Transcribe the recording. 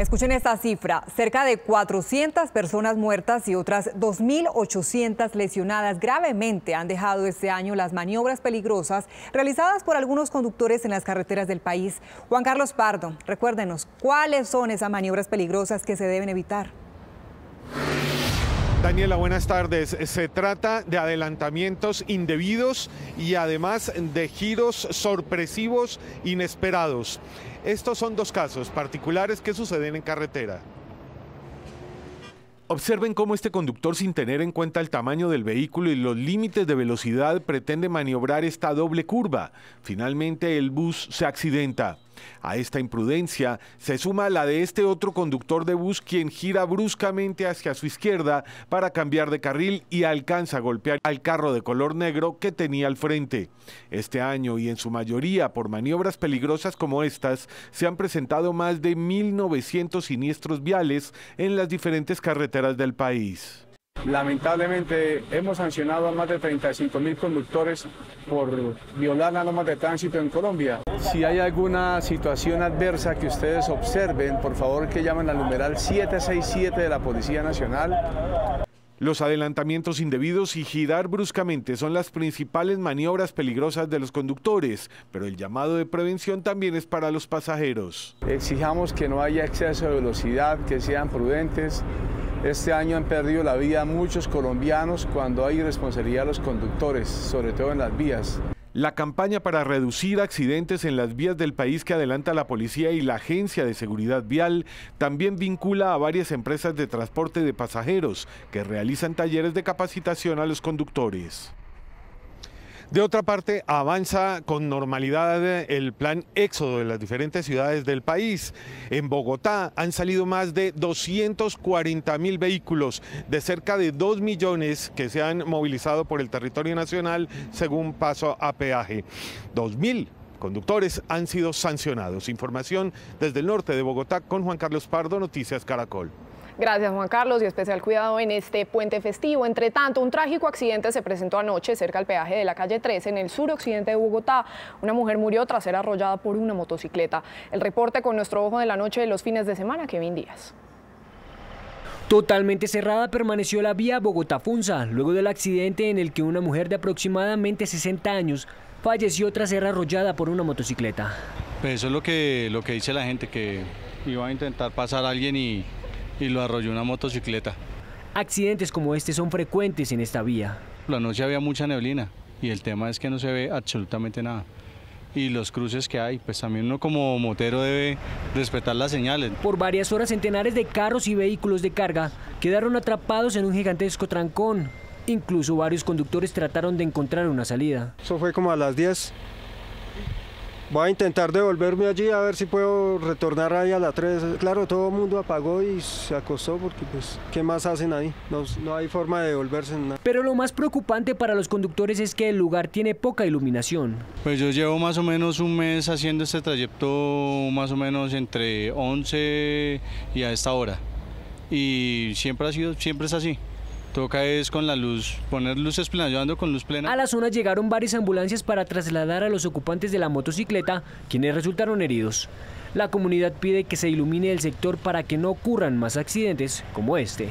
Escuchen esta cifra, cerca de 400 personas muertas y otras 2.800 lesionadas gravemente han dejado este año las maniobras peligrosas realizadas por algunos conductores en las carreteras del país. Juan Carlos Pardo, recuérdenos, ¿cuáles son esas maniobras peligrosas que se deben evitar? Daniela, buenas tardes. Se trata de adelantamientos indebidos y además de giros sorpresivos inesperados. Estos son dos casos particulares que suceden en carretera. Observen cómo este conductor, sin tener en cuenta el tamaño del vehículo y los límites de velocidad, pretende maniobrar esta doble curva. Finalmente, el bus se accidenta. A esta imprudencia se suma la de este otro conductor de bus quien gira bruscamente hacia su izquierda para cambiar de carril y alcanza a golpear al carro de color negro que tenía al frente. Este año y en su mayoría por maniobras peligrosas como estas se han presentado más de 1.900 siniestros viales en las diferentes carreteras del país. Lamentablemente hemos sancionado a más de 35 mil conductores por violar las normas de tránsito en Colombia. Si hay alguna situación adversa que ustedes observen, por favor que llamen al numeral 767 de la Policía Nacional. Los adelantamientos indebidos y girar bruscamente son las principales maniobras peligrosas de los conductores, pero el llamado de prevención también es para los pasajeros. Exijamos que no haya exceso de velocidad, que sean prudentes, este año han perdido la vida muchos colombianos cuando hay irresponsabilidad de los conductores, sobre todo en las vías. La campaña para reducir accidentes en las vías del país que adelanta la policía y la Agencia de Seguridad Vial también vincula a varias empresas de transporte de pasajeros que realizan talleres de capacitación a los conductores. De otra parte, avanza con normalidad el plan éxodo de las diferentes ciudades del país. En Bogotá han salido más de 240 mil vehículos de cerca de 2 millones que se han movilizado por el territorio nacional según paso a peaje. 2 mil conductores han sido sancionados. Información desde el norte de Bogotá con Juan Carlos Pardo, Noticias Caracol. Gracias Juan Carlos y especial cuidado en este puente festivo. Entre tanto, un trágico accidente se presentó anoche cerca del peaje de la calle 13 en el suroccidente de Bogotá. Una mujer murió tras ser arrollada por una motocicleta. El reporte con nuestro ojo de la noche de los fines de semana, Kevin Díaz. Totalmente cerrada permaneció la vía Bogotá-Funza luego del accidente en el que una mujer de aproximadamente 60 años falleció tras ser arrollada por una motocicleta. Pues eso es lo que, lo que dice la gente, que iba a intentar pasar a alguien y, y lo arrolló una motocicleta. Accidentes como este son frecuentes en esta vía. La noche había mucha neblina y el tema es que no se ve absolutamente nada. Y los cruces que hay, pues también uno como motero debe respetar las señales. Por varias horas centenares de carros y vehículos de carga quedaron atrapados en un gigantesco trancón. Incluso varios conductores trataron de encontrar una salida. Eso fue como a las 10 Voy a intentar devolverme allí a ver si puedo retornar ahí a la 3. Claro, todo el mundo apagó y se acostó porque pues, ¿qué más hacen ahí? No, no hay forma de devolverse. Nada. Pero lo más preocupante para los conductores es que el lugar tiene poca iluminación. Pues yo llevo más o menos un mes haciendo este trayecto más o menos entre 11 y a esta hora. Y siempre ha sido, siempre es así. Toca es con la luz, poner luces plenas, yo ando con luz plena. A la zona llegaron varias ambulancias para trasladar a los ocupantes de la motocicleta, quienes resultaron heridos. La comunidad pide que se ilumine el sector para que no ocurran más accidentes como este.